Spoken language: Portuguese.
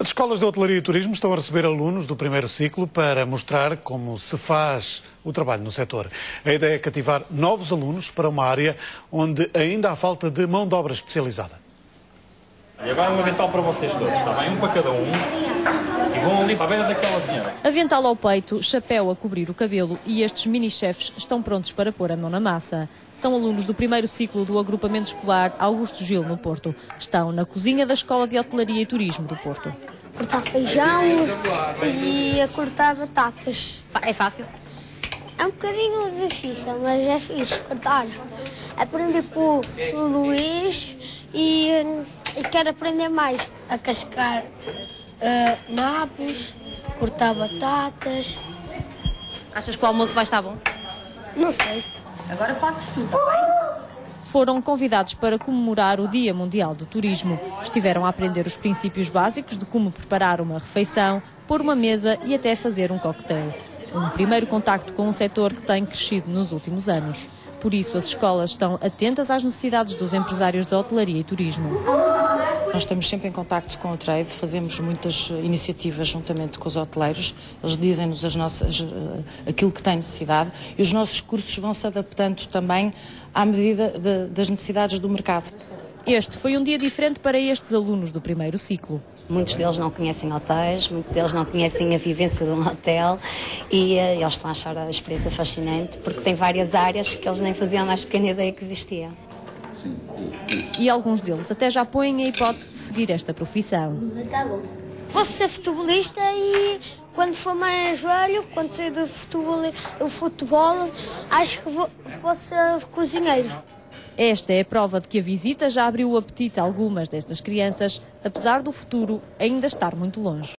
As escolas de hotelaria e turismo estão a receber alunos do primeiro ciclo para mostrar como se faz o trabalho no setor. A ideia é cativar novos alunos para uma área onde ainda há falta de mão de obra especializada. E agora um avental para vocês todos, está bem? Um para cada um. E vão ali para a beira daquela senhora. Avental ao peito, chapéu a cobrir o cabelo e estes mini-chefes estão prontos para pôr a mão na massa. São alunos do primeiro ciclo do agrupamento escolar Augusto Gil, no Porto. Estão na cozinha da Escola de Hotelaria e Turismo do Porto. cortar feijão e a cortar batatas. É fácil? É um bocadinho difícil, mas é fixe cortar. Aprendi com o Luís e, e quero aprender mais. A cascar uh, nabos, cortar batatas, Achas que o almoço vai estar bom? não sei. Agora fazes tudo, Foram convidados para comemorar o Dia Mundial do Turismo. Estiveram a aprender os princípios básicos de como preparar uma refeição, pôr uma mesa e até fazer um cocktail. Um primeiro contacto com um setor que tem crescido nos últimos anos. Por isso, as escolas estão atentas às necessidades dos empresários de hotelaria e turismo. Nós estamos sempre em contacto com o trade, fazemos muitas eh, iniciativas juntamente com os hoteleiros, eles dizem-nos as nossas, eh, aquilo que têm necessidade e os nossos cursos vão se adaptando também à medida de- das necessidades do mercado. Este foi um dia diferente para estes alunos do primeiro ciclo. Muitos deles não conhecem hotéis, muitos deles não conhecem a vivência de um hotel e eh, eles estão a achar a experiência fascinante porque tem várias áreas que eles nem faziam a mais pequena ideia que existia. E alguns deles até já põem a hipótese de seguir esta profissão. Posso ser futebolista e quando for mais velho, quando sair do futebol, o futebol acho que vou, posso ser cozinheiro. Esta é a prova de que a visita já abriu o apetite a algumas destas crianças, apesar do futuro ainda estar muito longe.